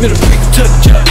Middle finger to the judge.